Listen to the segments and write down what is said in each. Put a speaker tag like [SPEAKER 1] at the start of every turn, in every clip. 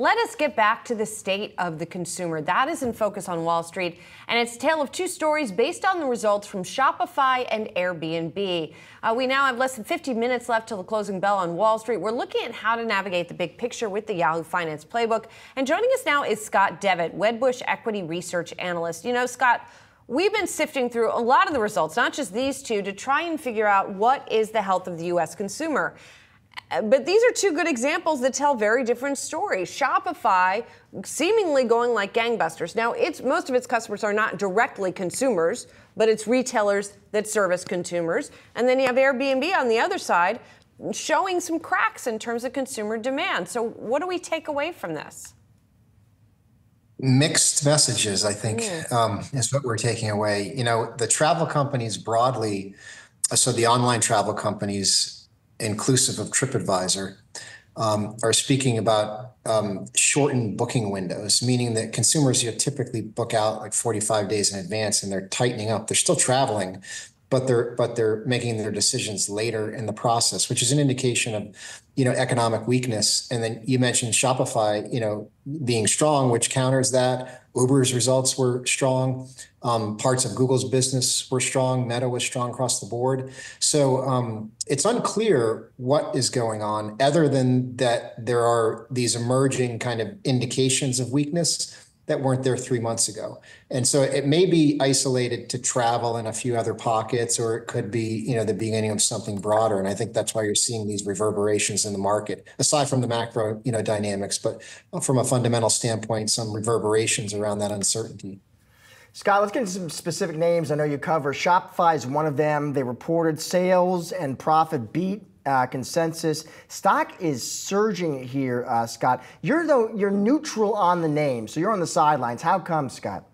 [SPEAKER 1] let us get back to the state of the consumer. That is in focus on Wall Street, and it's a tale of two stories based on the results from Shopify and Airbnb. Uh, we now have less than 50 minutes left till the closing bell on Wall Street. We're looking at how to navigate the big picture with the Yahoo Finance playbook. And joining us now is Scott Devitt, Wedbush Equity Research Analyst. You know, Scott, We've been sifting through a lot of the results, not just these two, to try and figure out what is the health of the U.S. consumer. But these are two good examples that tell very different stories. Shopify seemingly going like gangbusters. Now, it's most of its customers are not directly consumers, but it's retailers that service consumers. And then you have Airbnb on the other side showing some cracks in terms of consumer demand. So, what do we take away from this?
[SPEAKER 2] mixed messages, I think, mm. um, is what we're taking away. You know, the travel companies broadly, so the online travel companies, inclusive of TripAdvisor, um, are speaking about um, shortened booking windows, meaning that consumers you know, typically book out like 45 days in advance and they're tightening up. They're still traveling, but they're but they're making their decisions later in the process, which is an indication of you know economic weakness. And then you mentioned Shopify, you know, being strong, which counters that. Uber's results were strong. Um, parts of Google's business were strong. Meta was strong across the board. So um, it's unclear what is going on, other than that there are these emerging kind of indications of weakness that weren't there three months ago. And so it may be isolated to travel and a few other pockets, or it could be, you know, the beginning of something broader. And I think that's why you're seeing these reverberations in the market, aside from the macro, you know, dynamics, but from a fundamental standpoint, some reverberations around that uncertainty.
[SPEAKER 3] Scott, let's get into some specific names. I know you cover. Shopify is one of them. They reported sales and profit beat uh, consensus. Stock is surging here, uh, Scott. You're though you're neutral on the name, so you're on the sidelines. How come, Scott?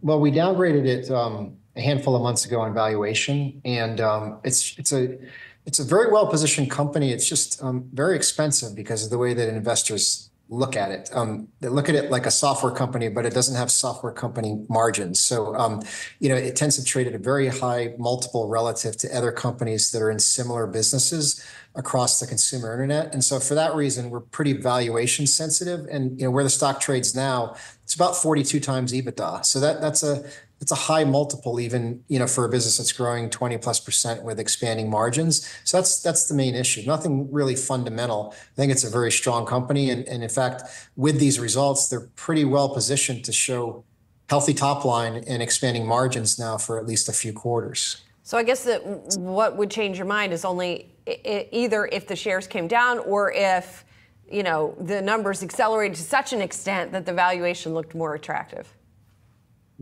[SPEAKER 2] Well, we downgraded it um, a handful of months ago on valuation, and um, it's it's a it's a very well positioned company. It's just um, very expensive because of the way that investors look at it. Um, they look at it like a software company, but it doesn't have software company margins. So, um, you know, it tends to trade at a very high multiple relative to other companies that are in similar businesses across the consumer internet. And so, for that reason, we're pretty valuation sensitive. And you know, where the stock trades now, it's about 42 times EBITDA. So that that's a it's a high multiple even you know for a business that's growing 20 plus percent with expanding margins. So that's that's the main issue. Nothing really fundamental. I think it's a very strong company. And, and in fact with these results they're pretty well positioned to show healthy top line and expanding margins now for at least a few quarters.
[SPEAKER 1] So i guess that what would change your mind is only either if the shares came down or if you know the numbers accelerated to such an extent that the valuation looked more attractive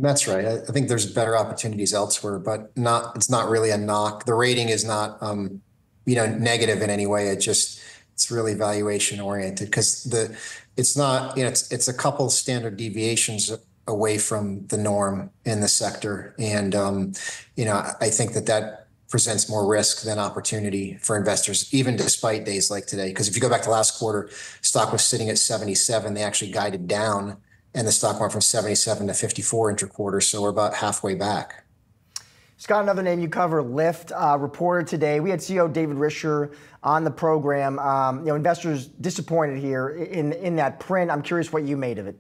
[SPEAKER 2] that's right. I, think there's better opportunities elsewhere, but not. It's not really a knock. The rating is not, um, you know, negative in any way. It just it's really valuation oriented because the it's not. You know, it's it's a couple standard deviations away from the norm in the sector, and um, you know, I think that that presents more risk than opportunity for investors, even despite days like today. Because if you go back to last quarter, stock was sitting at 77. They actually guided down and the stock went from 77 to 54 interquarter, so we're about halfway back.
[SPEAKER 3] Scott, another name you cover, Lyft, uh, reported today. We had CEO David Risher on the program. Um, you know, investors disappointed here in in that print. I'm curious what you made of it.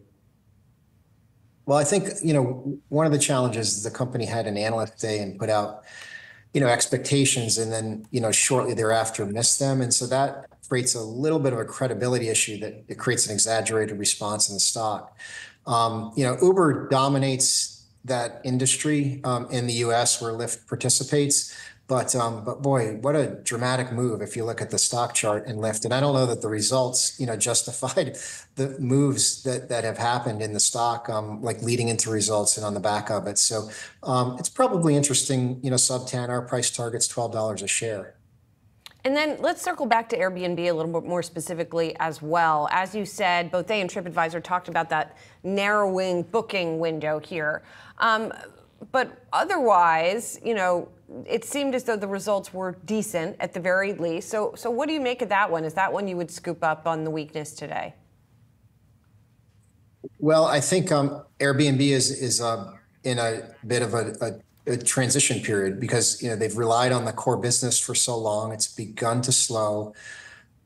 [SPEAKER 2] Well, I think you know one of the challenges is the company had an analyst day and put out you know expectations, and then you know shortly thereafter miss them, and so that creates a little bit of a credibility issue that it creates an exaggerated response in the stock. Um, you know, Uber dominates that industry um, in the U.S. where Lyft participates. But um, but boy, what a dramatic move if you look at the stock chart in Lyft. And I don't know that the results, you know, justified the moves that that have happened in the stock, um, like leading into results and on the back of it. So um, it's probably interesting, you know, sub 10, our price target's $12 a share.
[SPEAKER 1] And then let's circle back to Airbnb a little bit more specifically as well. As you said, both they and TripAdvisor talked about that narrowing booking window here. Um, but otherwise, you know, it seemed as though the results were decent at the very least. So, so what do you make of that one? Is that one you would scoop up on the weakness today?
[SPEAKER 2] Well, I think um, Airbnb is is uh, in a bit of a, a a transition period because you know they've relied on the core business for so long. It's begun to slow.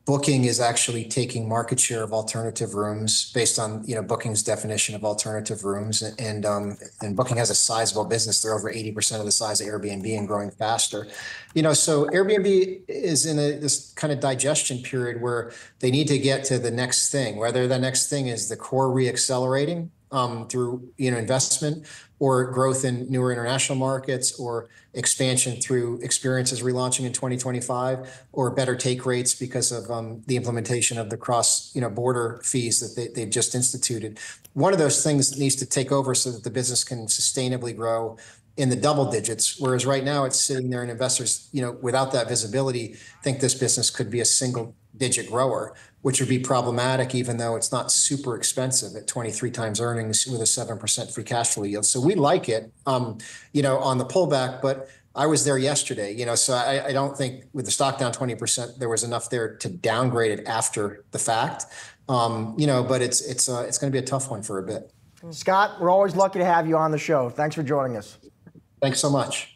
[SPEAKER 2] Booking is actually taking market share of alternative rooms based on, you know, Booking's definition of alternative rooms. And, um, and Booking has a sizable business. They're over 80% of the size of Airbnb and growing faster. You know, so Airbnb is in a, this kind of digestion period where they need to get to the next thing, whether the next thing is the core reaccelerating um, through you know investment or growth in newer international markets or expansion through experiences relaunching in 2025 or better take rates because of um, the implementation of the cross you know border fees that they, they've just instituted. One of those things needs to take over so that the business can sustainably grow in the double digits whereas right now it's sitting there and investors you know without that visibility think this business could be a single digit grower which would be problematic even though it's not super expensive at 23 times earnings with a 7% free cash flow yield. So we like it, um, you know, on the pullback, but I was there yesterday, you know, so I, I don't think with the stock down 20%, there was enough there to downgrade it after the fact. Um, you know, but it's it's uh, it's going to be a tough one for a bit.
[SPEAKER 3] Scott, we're always lucky to have you on the show. Thanks for joining us.
[SPEAKER 2] Thanks so much.